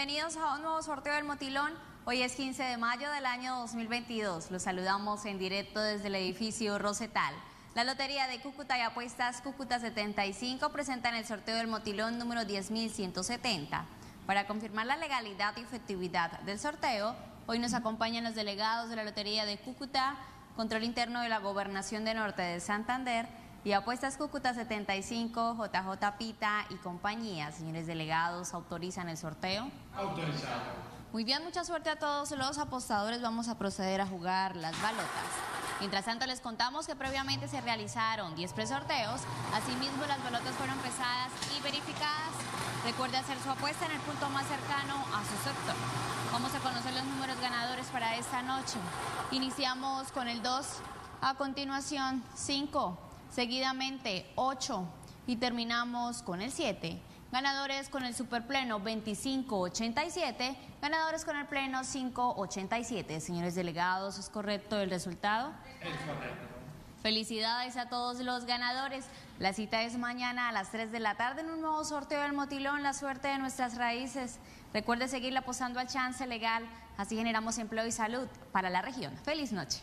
bienvenidos a un nuevo sorteo del Motilón. Hoy es 15 de mayo del año 2022. Los saludamos en directo desde el edificio Rosetal. La Lotería de Cúcuta y Apuestas Cúcuta 75 presentan el sorteo del Motilón número 10.170. Para confirmar la legalidad y efectividad del sorteo, hoy nos acompañan los delegados de la Lotería de Cúcuta, Control Interno de la Gobernación de Norte de Santander, y Apuestas Cúcuta 75, JJ Pita y compañía. Señores delegados, ¿autorizan el sorteo? Autorizado. Muy bien, mucha suerte a todos los apostadores. Vamos a proceder a jugar las balotas. Mientras tanto, les contamos que previamente se realizaron 10 presorteos. Asimismo, las balotas fueron pesadas y verificadas. Recuerde hacer su apuesta en el punto más cercano a su sector. Vamos a conocer los números ganadores para esta noche. Iniciamos con el 2, a continuación 5 seguidamente 8 y terminamos con el 7. Ganadores con el superpleno 2587, ganadores con el pleno 587. Señores delegados, ¿es correcto el resultado? Es correcto. Felicidades a todos los ganadores. La cita es mañana a las 3 de la tarde en un nuevo sorteo del Motilón, la suerte de nuestras raíces. Recuerde seguir apostando al chance legal, así generamos empleo y salud para la región. Feliz noche.